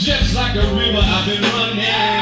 just like a river I've been running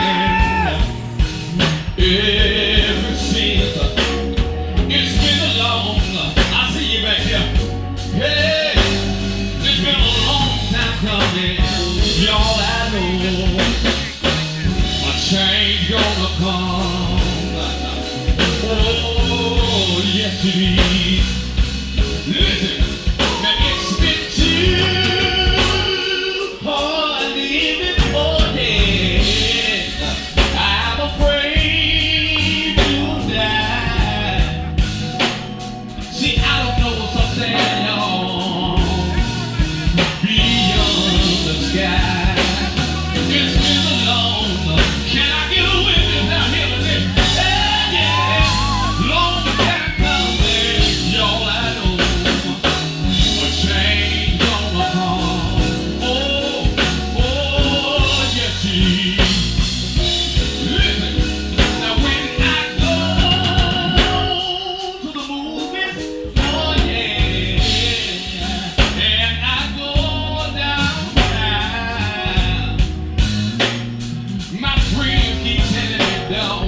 telling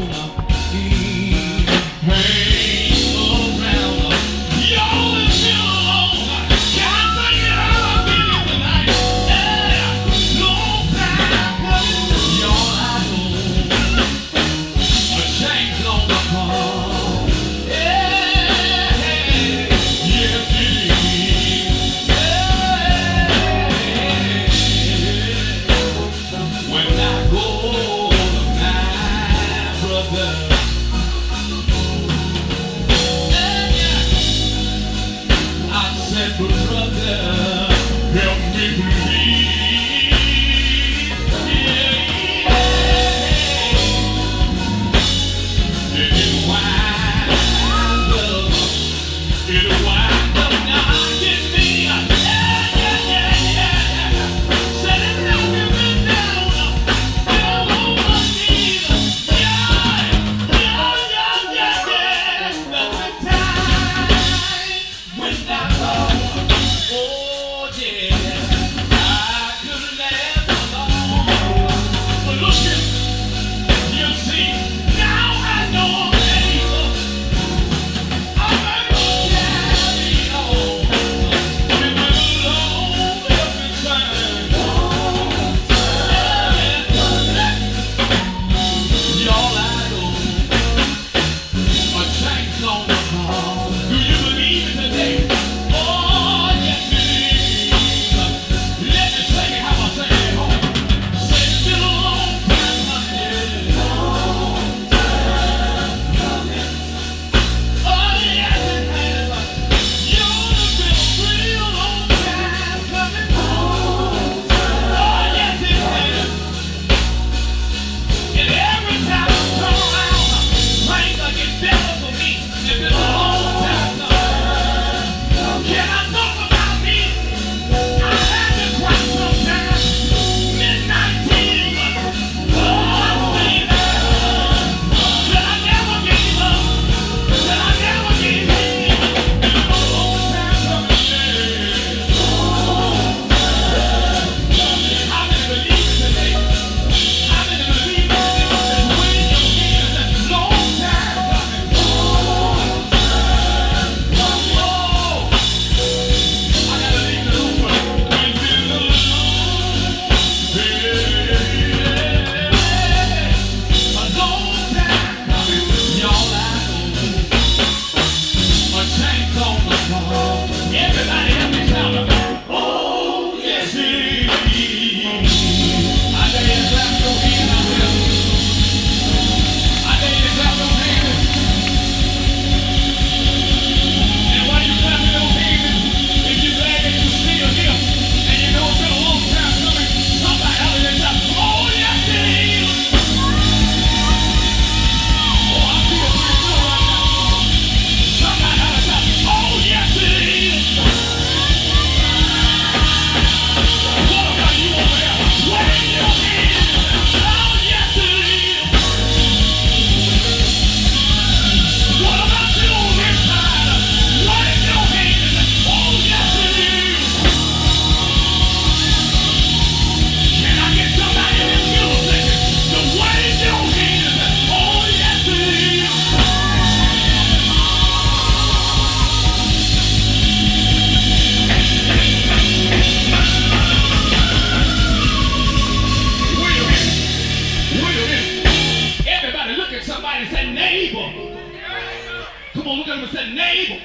him and say, neighbor,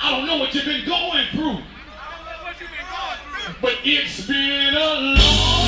I don't know what you've been going through, but it's been a long,